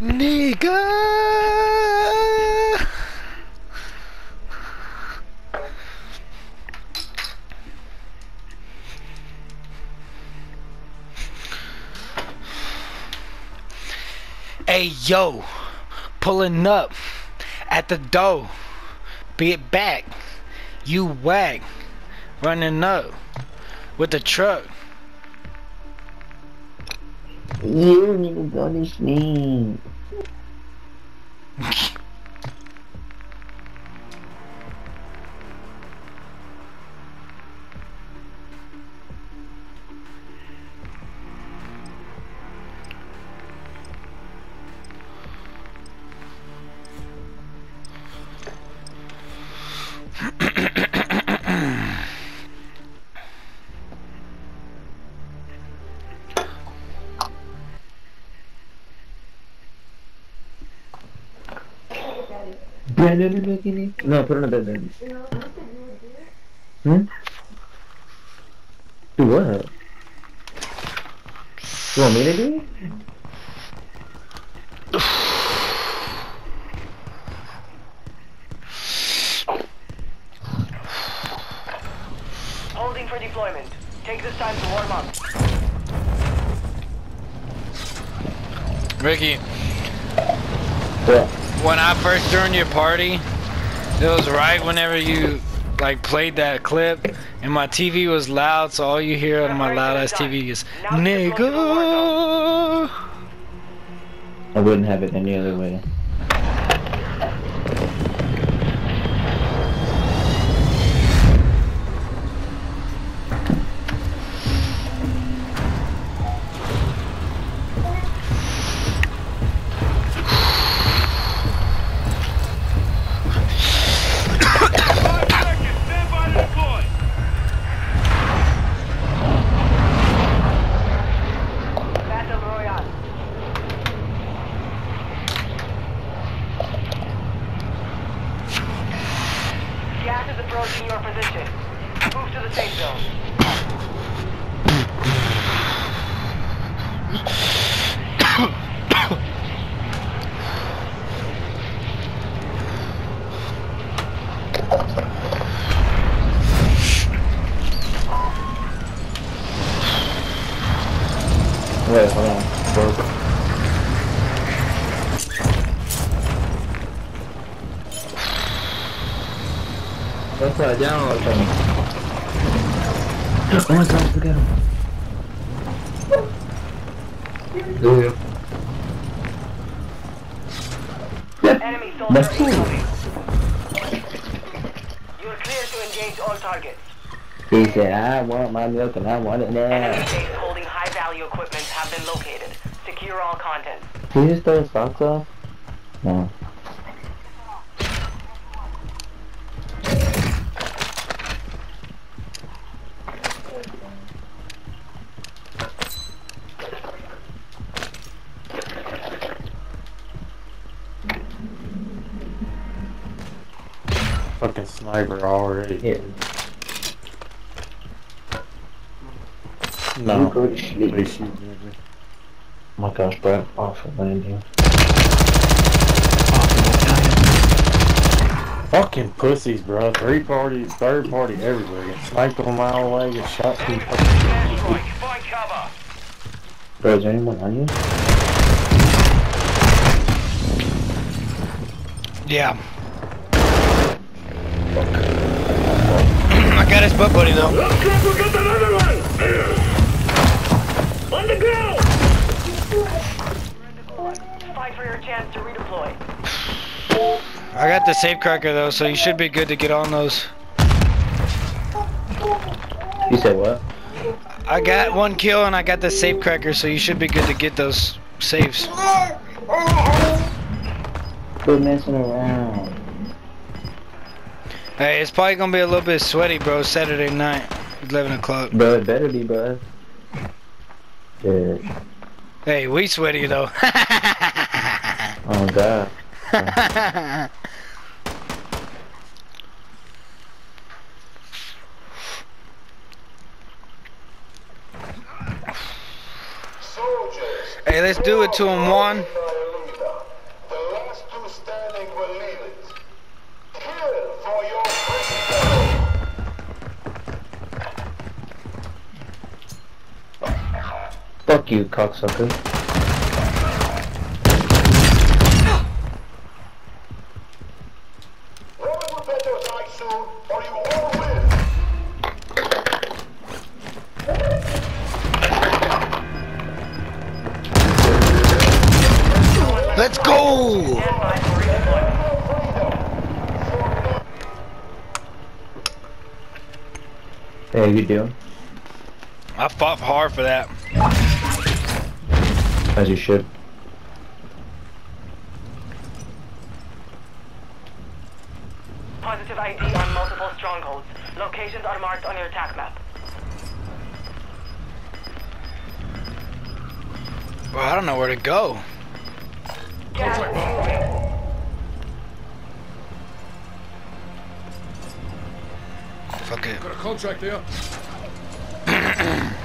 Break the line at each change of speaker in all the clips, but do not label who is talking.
Nigga! Hey yo, pulling up at the door. Be it back, you whack, running up with the truck.
You nigga go to sleep. Brandon, are you making it? No, put it on the bed. Hmm? Do what? You want me to do it?
Holding for deployment. Take this time to warm up.
Ricky,
What?
when I first joined your party, it was right whenever you like played that clip, and my TV was loud, so all you hear on my loud ass TV is nigga.
I wouldn't have it any other way. Down all the time. Oh my god, look at him. Yeah.
Enemy
That's
soldier
cool.
You're clear to engage all targets.
He said, I want my milk and I want it now.
Enemy
now.
holding high-value equipment have been located. Secure all content.
Can you just throw his socks off? No.
Fucking sniper already.
Yeah.
No.
Go to sleep.
They shooting me.
Oh my gosh, bro. Awful landing.
Fucking pussies, bro. Three party, third party everywhere. Get sniped on a mile away, get shot through fucking
Destroy. Find cover.
Bro, is there anyone on you?
Yeah. I got butt buddy though.
Looks like we got another one. On the ground.
Fight for your chance to redeploy.
I got the safe cracker though, so you should be good to get on those.
You said what?
I got one kill and I got the safe cracker, so you should be good to get those saves.
Quit messing around.
Hey, it's probably gonna be a little bit sweaty, bro. Saturday night, 11 o'clock.
Bro, it better be, bro. Yeah.
Hey, we sweaty though.
Oh, God.
hey, let's do it to him one.
Fuck you, cocksucker.
Let's go!
Stand by for redeployment.
Hey, you doing?
I fought hard for that.
As you should.
Positive ID on multiple strongholds. Locations are marked on your attack map.
Well, I don't know where to go.
Gas.
Fuck it.
Got a contract there.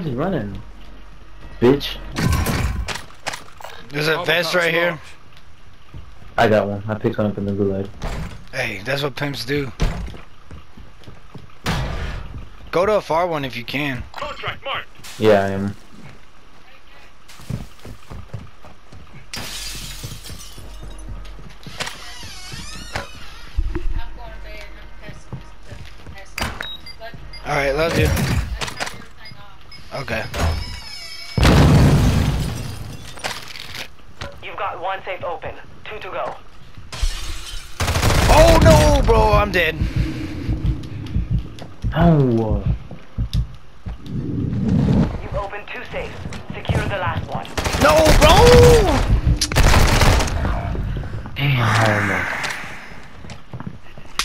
Damn, bro, I
redeployment.
was running. Bitch.
There's a
All
vest
the cops
right here.
I got one. I picked one up in the gulag.
Hey, that's what pimps do. Go to a far one if you can.
Contract marked.
Yeah, I am.
I'm going to bed and I'm passing this to passing. But
Alright, love you. Okay.
You've got one safe open. Two to go.
Oh no, bro, I'm dead.
Oh.
You've opened two safes. Secure the last one.
No, bro!
Damn.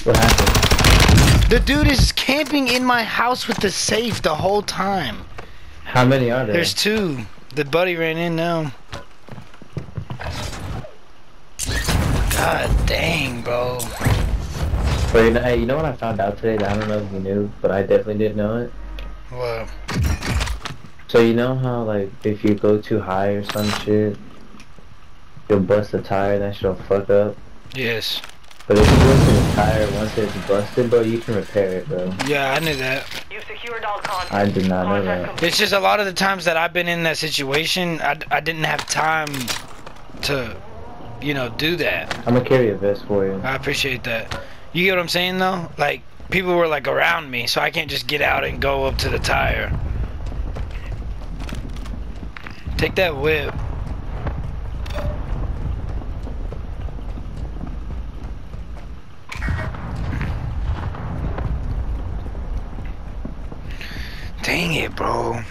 What happened?
The dude is camping in my house with the safe the whole time.
How many are there?
There's two. The buddy ran in now. God dang, bro.
But you know, hey, you know what I found out today that I don't know if you knew, but I definitely didn't know it.
What?
So you know how like if you go too high or some shit, you'll bust a tire, and that shit'll fuck up.
Yes.
But if you go to the tire once it's busted, bro, you can repair it, bro.
Yeah, I knew that.
You've secured all contact.
I did not know that.
It's just a lot of the times that I've been in that situation, I, I didn't have time to, you know, do that.
I'm gonna carry a vest for you.
I appreciate that. You get what I'm saying though? Like people were like around me, so I can't just get out and go up to the tire. Take that whip. Dang it, bro.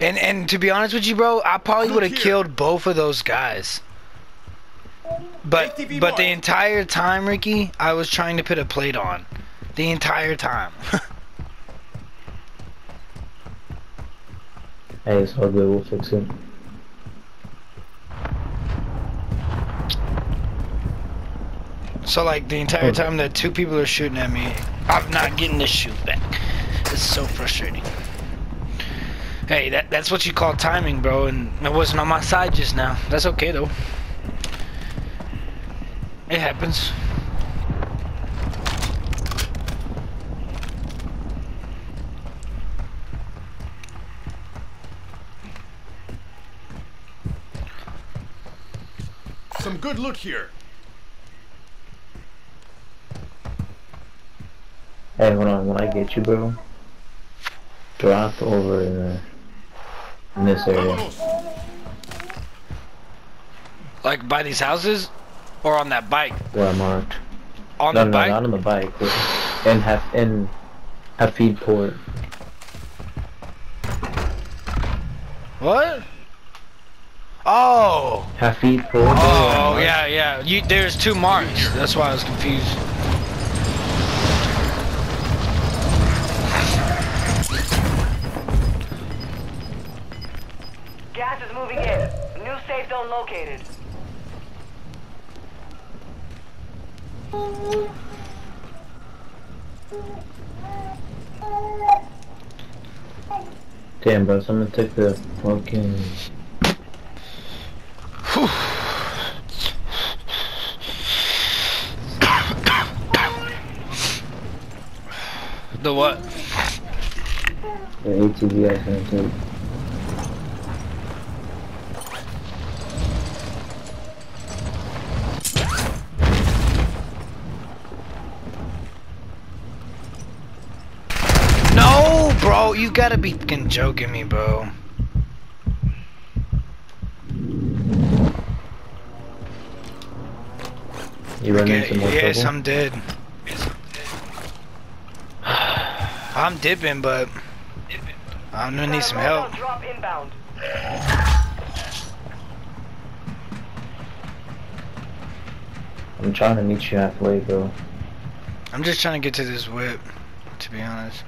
And and to be honest with you, bro, I probably would have killed both of those guys. But
ATV
but the entire time, Ricky, I was trying to put a plate on. The entire time.
Hey, it's all good. We'll fix it.
so like the entire oh. time that two people are shooting at me, I'm not getting the shoot back. It's so frustrating. Hey, that that's what you call timing, bro, and it wasn't on my side just now. That's okay though. It happens.
Some good loot here.
Hey, hold on. When I get you, bro, Drop over in, the, in this area.
Like by these houses? Or on that bike?
Where I marked.
On
no,
the
no,
bike?
not on the bike. In, have in port.
What? Oh!
Hafid Port.
Oh, yeah, yeah. You, there's two marks. That's why I was confused.
Safe zone located.
Damn, bro, someone took the fucking.
The what?
The ATV I was gonna take.
You gotta be fucking joking me, bro.
You run into more
yes,
trouble?
I'm dead. I'm dipping, but I'm gonna need some help.
I'm trying to meet you halfway, bro.
I'm just trying to get to this whip, to be honest.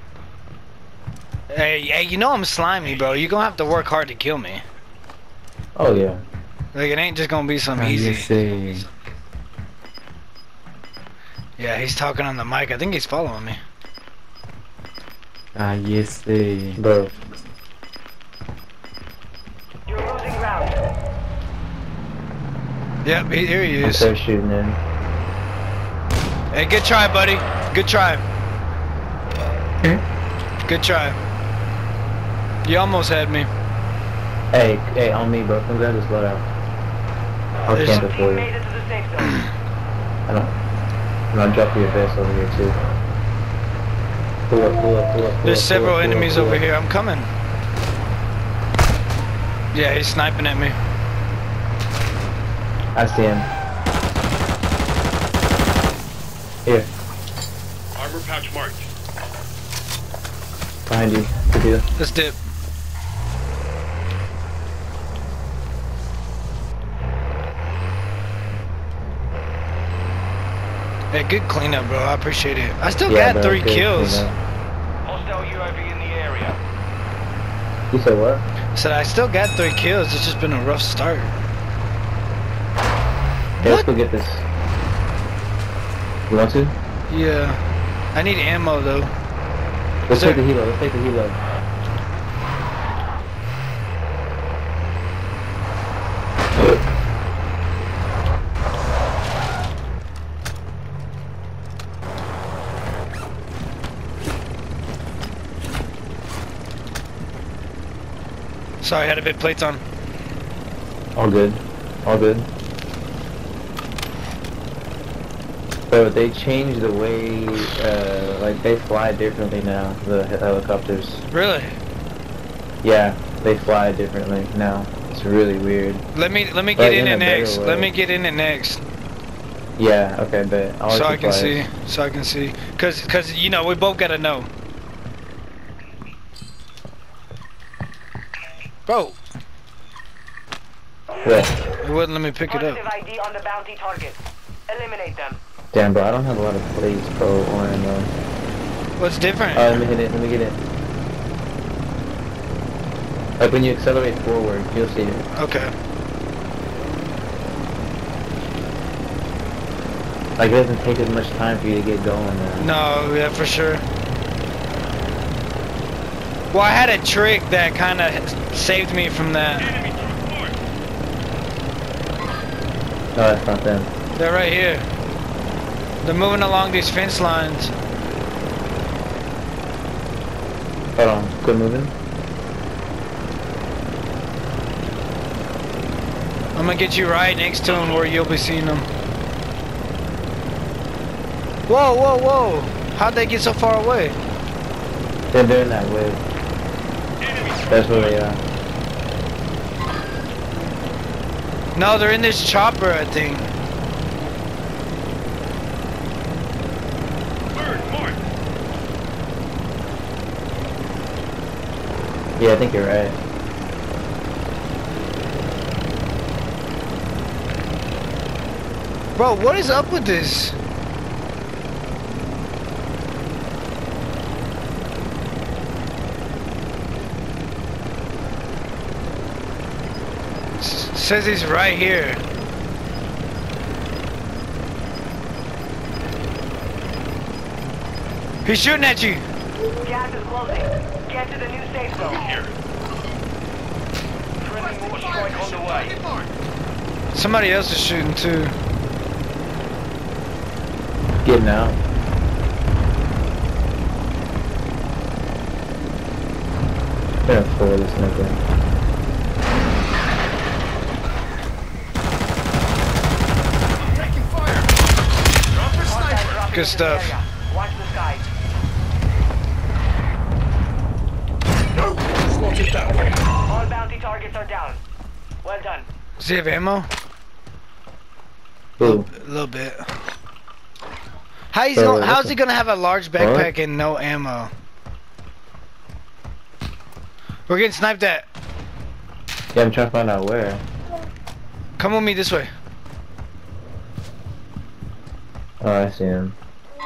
Hey, hey, you know I'm slimy, bro. You're gonna have to work hard to kill me.
Oh yeah.
Like, it ain't just gonna be some easy. Yeah, he's talking on the mic. I think he's following me.
Ah, yes, eh.
Bro,
You're losing ground.
Yep, he, here he
I'm
is.
start shooting in.
Hey, good try, buddy. Good try. Okay. Good try. You almost had me.
Hey, hey, on me, bro. Come grab this loadout. I'll
There's-
camp it for
Team made
you.
it to the safe zone.
I don't. And I'll drop you a vest over here too. Pull up, pull up, pull up. Pull
There's
up,
several
up, pull
enemies
up,
over
up.
here. I'm coming. Yeah, he's sniping at me.
I see him. Here,
Armor patch marked.
behind you. Good deal.
Let's dip. Hey, good cleanup, bro. I appreciate it. I still
Yeah,
got
bro,
three kills.
you.
Hostile UAV in the area.
You said what?
Said I still got three kills. It's just been a rough start.
Yeah, let's go get this. You want to?
Yeah. I need ammo though.
Let's
Sir.
take the helo. Let's take the helo.
Sorry, I had a bit plates on.
All good. All good. Bro, they changed the way, uh, like they fly differently now, the helicopters.
Really?
Yeah, they fly differently now. It's really weird.
Let me let me
But
get in
in
it next.
way.
Let me get in it next,
Yeah, okay, bet. I'll
so I can
fly
see. So I can see. Cause cause you know we both gotta know. Bro,
Yeah.
it wouldn't let me pick it up.
ID on the bounty target. Eliminate them.
Damn, bro, I don't have a lot of plates, bro, or ammo.
What's different?
Oh, let me hit it, let me get it. Like when you accelerate forward, you'll see it.
okay.
Like it doesn't take as much time for you to get going now.
No, yeah, for sure. Well, I had a trick that kind of saved me from that.
No, that's not them.
They're right here. They're moving along these fence lines.
Hold on, good moving.
I'm gonna get you right next to them where you'll be seeing them. Whoa, whoa, whoa! How'd they get so far away?
They're doing that wave. That's where we are.
No, they're in this chopper, I think.
Yeah, I think you're right.
Bro, what is up with this? Says he's right here. He's shooting at you.
Gas is closing. Get to the new safe zone.
Here.
Friendly mortar strike on the way.
Somebody else is shooting too.
Getting out. Gonna fool this nigga.
Taking fire. Drop your
Contact
sniper.
dropping
Good stuff.
area. Watch the skies.
Smoke it down.
All bounty targets are down. Well done.
Does he have ammo?
Ooh.
A little bit. How he's
So,
gonna, how's
what's
he gonna have a large backpack and no ammo? We're getting sniped at.
Yeah, I'm trying to find out where.
Come with me this way.
Oh, I see him.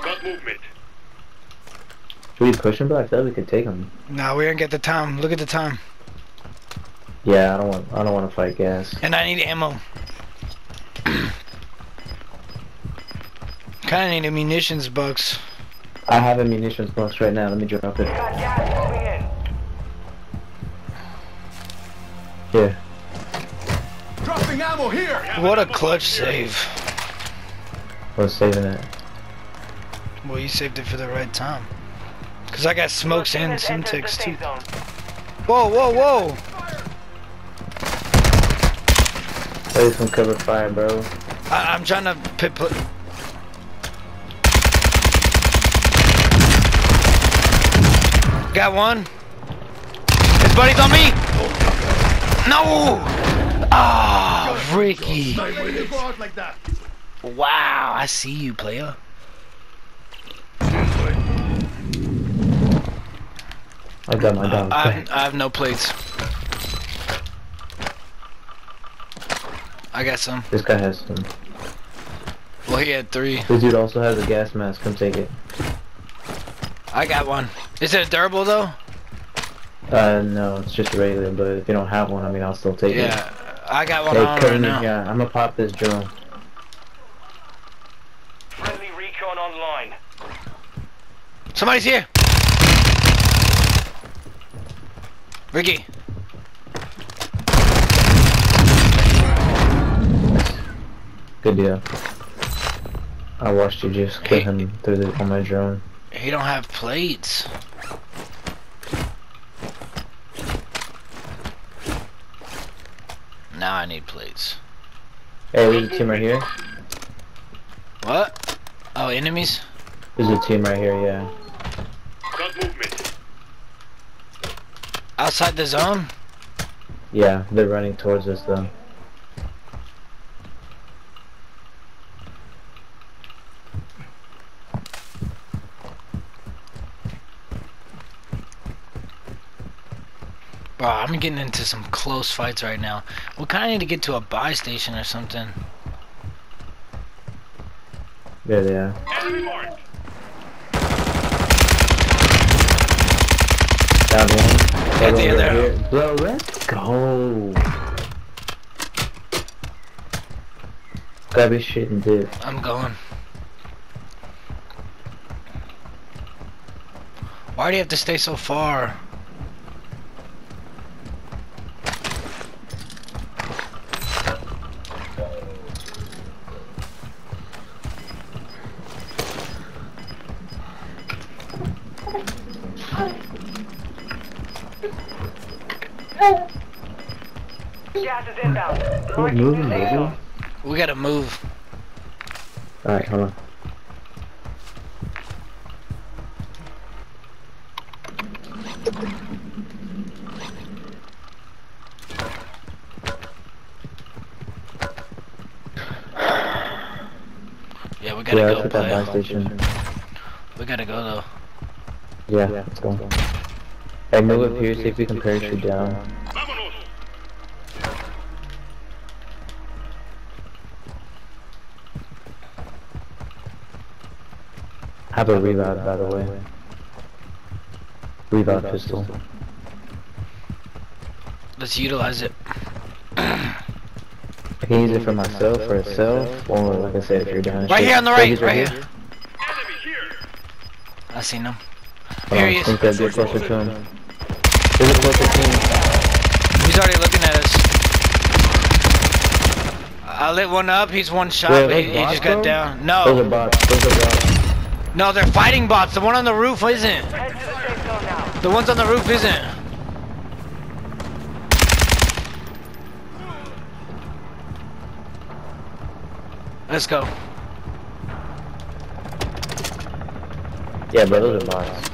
Got movement.
Should we push him? But I feel like we could take him.
No, we didn't get the time. Look at the time.
Yeah, I don't want. I don't want to fight gas.
And I need ammo. Kinda need a munitions box.
I have a munitions box right now. Let me drop it.
Got gas moving in.
Here.
Dropping ammo here.
What a clutch save.
I was saving it.
Well, you saved it for the right time. Cause I got smokes and
Has entered
Semtex too. Whoa, whoa, whoa!
Play some cover fire, bro.
I, I'm trying to pit. Pl- got one. His buddy's on me. No. Ah, Ricky. Wow, I see you, player.
I got my dog.
I, I have no plates. I got some.
This guy has some.
Well, he had three.
This dude also has a gas mask. Come take it.
I got one. Is it durable though?
Uh, no, it's just regular. But if you don't have one, I mean, I'll still take it.
Yeah, I got one
Hey,
on right now.
here. I'm gonna pop this drone.
Friendly recon online.
Somebody's here. Ricky.
Good deal. I watched you just kill him through the on my drone.
He don't have plates. Now I need plates.
Hey, there's a team right here.
What? Oh, enemies?
There's a team right here. Yeah.
Got movement.
Outside the zone?
Yeah, they're running towards us though.
Bro, I'm getting into some close fights right now. We kind of need to get to a buy station or something.
There they are. Down one.
Yeah,
Other
the
right
other-
here. Bro, let's go. Grab his shit and dip.
I'm going. Why do you have to stay so far?
Gas is inbound.
Keep
Marking
moving,
the
baby.
We gotta move.
Alright, hold on.
Yeah, we gotta
Yeah,
go,
that's that
player.
buy station.
We gotta go though.
Yeah, let's go. Hey, move up here, see if we can parachute down.
Vámonos.
Have a reload, by the way. Reload pistol.
Let's utilize it.
I can use it for myself, for itself, or like I said, if you're down.
Right here on the right, right here. I seen him. Here
on,
he is.
think that'd be closer to him. There's a closer team.
He's already looking at us. I lit one up. He's one shot,
Wait,
but he, he just got down. No,
bots. Those are bots.
No, they're fighting bots. The one on the roof isn't.
The safe zone now.
The ones on the roof isn't. Let's go.
Yeah, bro, those are bots.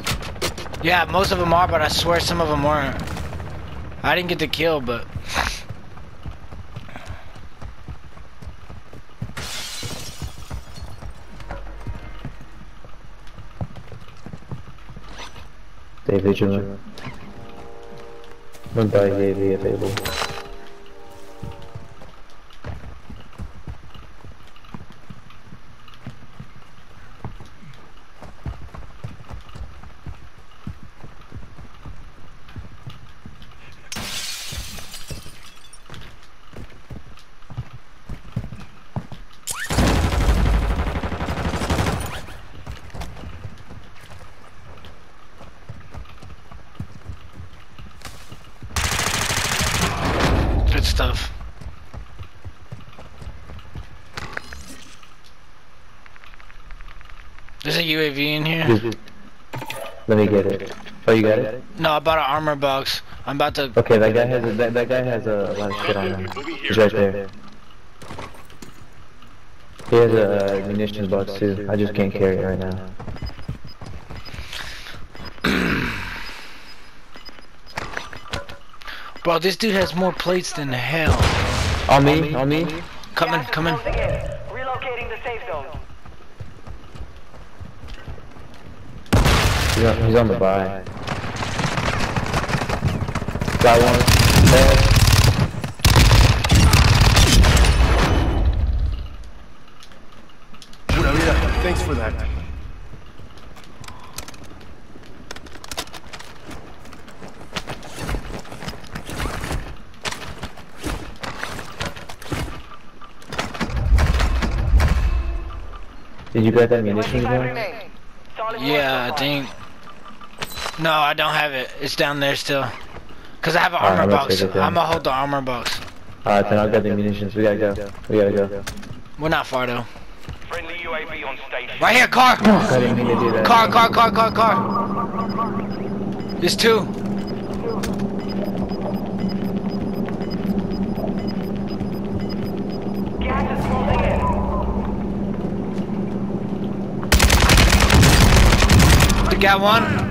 Yeah, most of them are, but I swear some of them weren't. I didn't get the kill, but
Stay vigilant. Run by UAV available.
good stuff. There's a UAV in here.
Let me get it. Oh, you got it?
No, I bought an armor box. I'm about to.
Okay, that guy has a, that, that guy has a lot of shit on him. He's right there. He has a uh, munitions box too. I just can't carry it right now.
Bro, this dude has more plates than hell.
On me, on me.
Coming,
Gas is
coming.
Relocating the safe zone.
He's on, he's on the buy. Got one. There.
Thanks for that.
Did you grab that munitions
Twenty-five
box?
remain. Solid work
Yeah, I think. No, I don't have it. It's down there still. Cause I have an
Alright,
armor
I'm
box.
take it down.
I'm gonna hold the armor box.
Alright, then I'll get the munitions. We gotta go. We gotta go.
We're not far though.
Friendly UAV on station.
Right here, car.
I didn't mean to do that.
Car, car, car, car, car. There's two.
Gas is in.
Got one.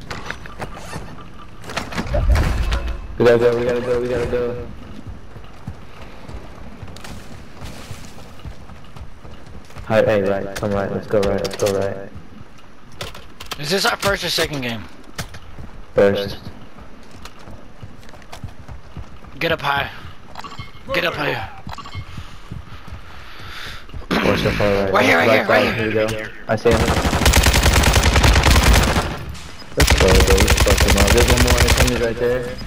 We gotta go, we gotta go, we gotta go. Hi, hey, right, come right, let's go right, let's go right.
Is this our first or second game?
First.
Get up high. Get up higher.
Watch the far right.
Right here, right here, right here.
go. I see him. Let's go, bro. Let's fuck him up. There's one more enemy right there.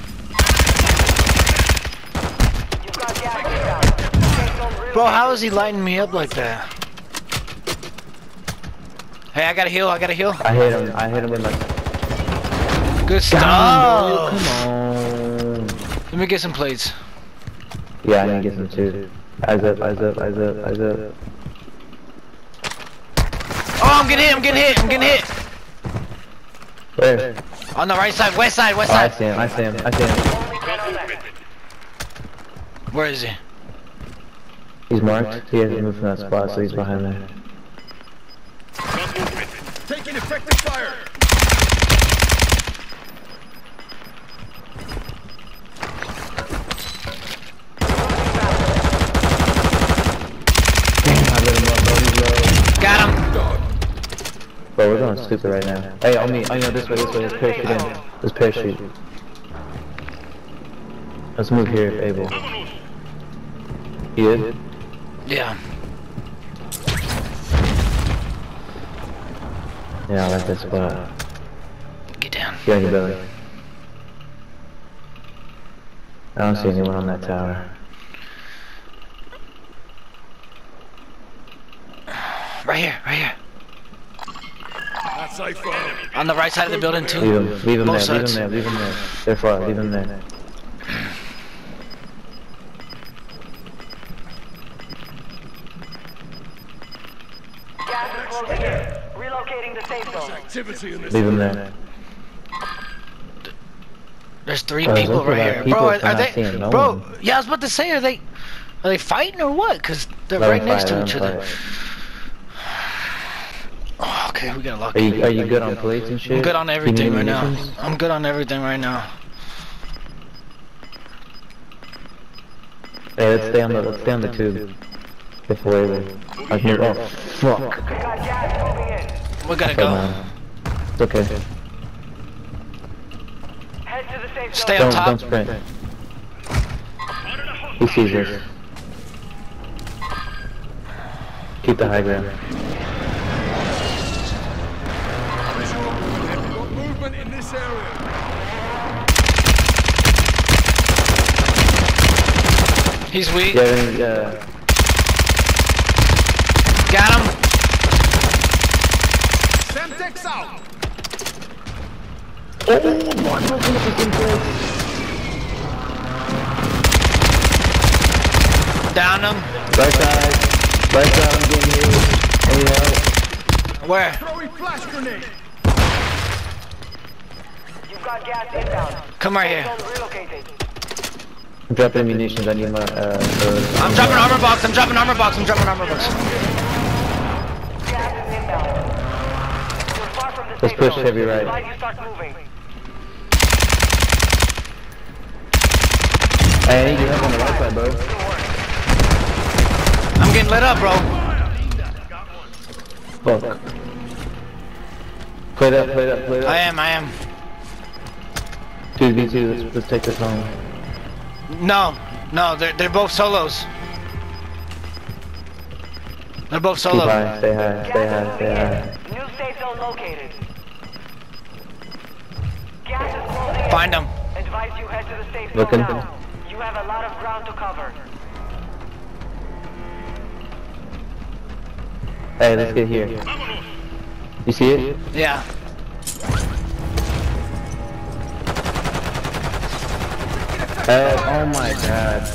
You've got gas inbound. Safe zone relocated.
Bro, how is he lighting me up like that? Hey, I gotta heal, I gotta heal.
I hit him. I hit him with my.
Good stuff.
Come on.
Let me get some plates.
Yeah, I need to get some too. Eyes up, eyes up, eyes up, eyes up.
Oh, I'm getting hit, I'm getting hit, I'm getting hit.
Where?
On the right side, west side, west
Oh, I see him, I see him, I see him.
Only 10 seconds.
Where is he?
He's marked. He hasn't moved from that spot, so he's behind there.
Taking effective fire. Got him!
Bro, we're going stupid right now. Hey, on me, oh, I know this way, this way, let's parachute in. Let's parachute. Let's move here if able. He is?
Yeah.
Yeah, I like that spot.
Get down.
Get on your belly. I don't see anyone on that tower.
Right here, right here.
That's safe
On the right side of the building too.
Leave him, leave him
Both
there, leave
sides.
him there, leave him there. They're far, leave him there. Leave him there.
There's three
Bro,
people
look at
right here,
people
bro. Are, are they,
no
bro?
one.
Yeah, I was about to say, are they, are they fighting or what? Cause they're
Let
right
him
next
fight,
to each other. Oh, okay, we gotta lock
Are you, are you good on plates and shit?
I'm good on everything right now. I'm good on everything right now.
Hey, let's stay on the, let's stay on the tube. If we're able. I can, oh, fuck.
We got gas moving in.
We gotta
Hey,
go.
man. It's okay.
Head to the safe zone.
Stay on
Don't,
top.
don't sprint. He sees us. Keep the high ground.
movement in this area.
He's weak.
Yeah, then, uh,
Got him.
Semtex out.
Down him.
right side. Right side, I'm getting hit. Any help?
Where?
Throwing flash grenade.
You've got gas inbound.
Come right here.
zone relocated.
I'm dropping munitions, I need my, uh, uh,
I'm dropping armor box. I'm dropping armor box. I'm dropping armor box.
Let's
safe
push heavy right.
Advise you start moving.
Hey, I need your help on the right side, bro.
I'm getting lit up, bro.
Fuck. Play that, play that, play that.
I am. I am.
Two v two. Let's, let's take this home.
No, no, they're they're both solos. They're both
Keep
solo.
high. Stay high. Stay high. Stay high.
In. Safe zone located. Gas is closing.
Find them.
Advise you head to the safe zone
Looking.
now. You have a lot of ground to cover.
Hey, let's get here. You see it?
Yeah.
Hey, oh my god.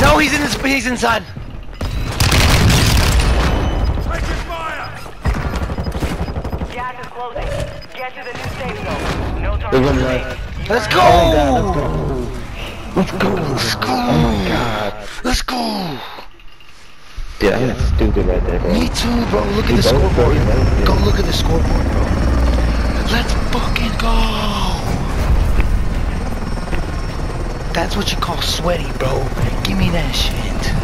No, he's in his, he's inside.
Gas is closing. Get to the new safe zone. No
There's
target
one
remaining.
Let's go.
Let's go. Let's go. Oh my god.
Let's go.
Dude, I think that's stupid right there, bro.
Me too, bro. Look at the scoreboard. Go look at the scoreboard, bro. Let's fucking go. That's what you call sweaty, bro. Give me that shit.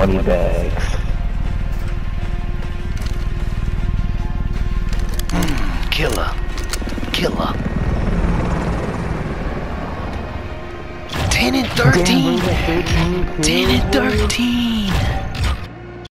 Money bags.
Hmm, Killer. Killer. 10 and 13. 10 and 13.